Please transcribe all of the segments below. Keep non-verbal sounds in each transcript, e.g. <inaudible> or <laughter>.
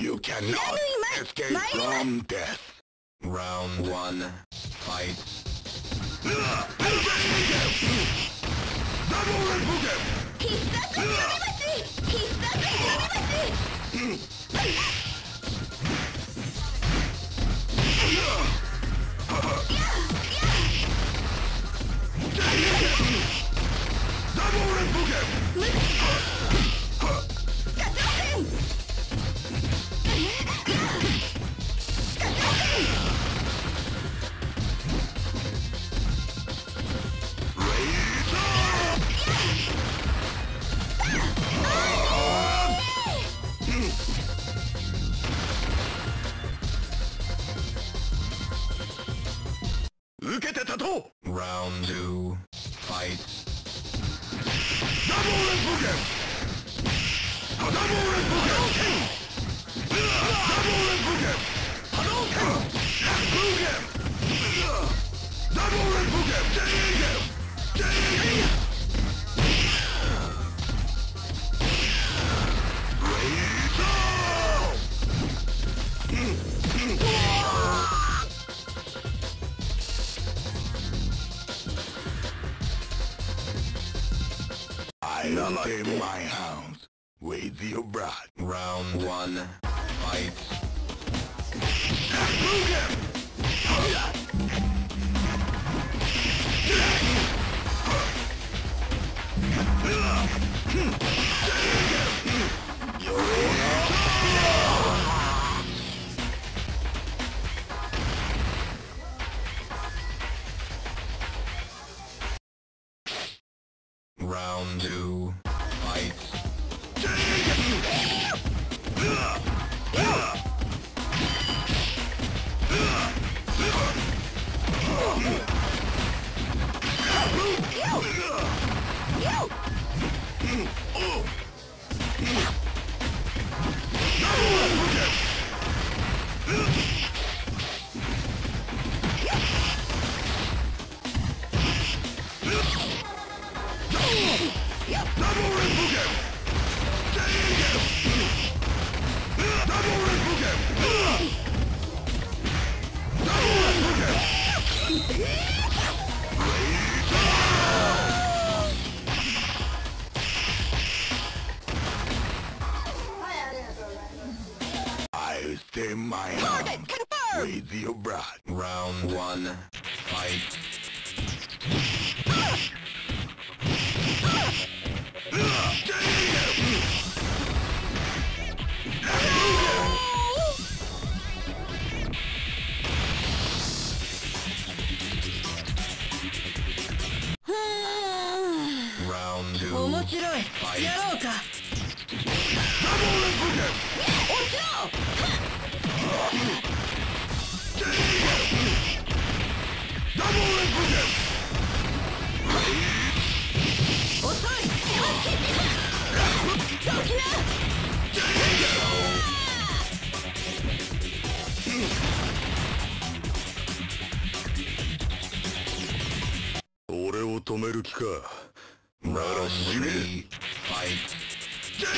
You cannot escape from death. Round one. Fight. Double <laughs> I am my house. With your bride. Round one. Fight. Round stay my hounds. With your bride. Round one. Fight. <sighs> Round two. 面 You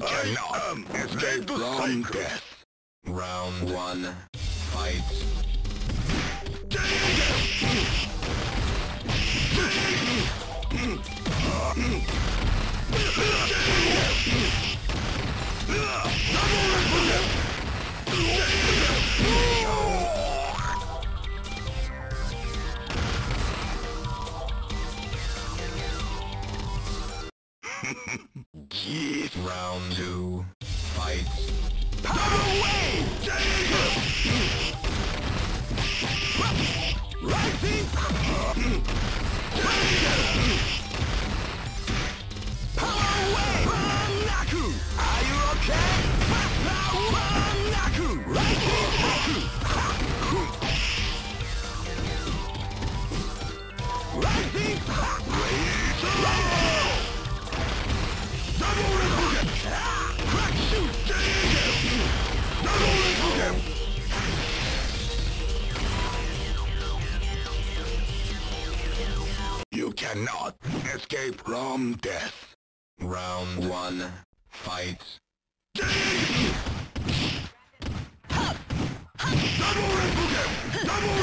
cannot escape from death. Round one. Fight. From death. Round one. Fight. Double! Double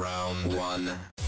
Round 1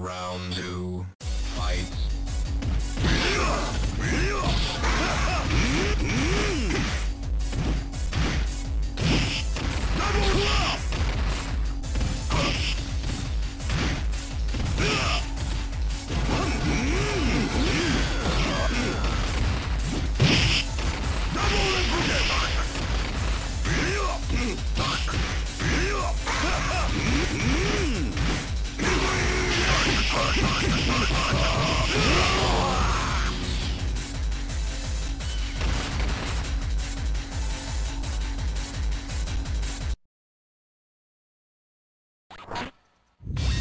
Round two. you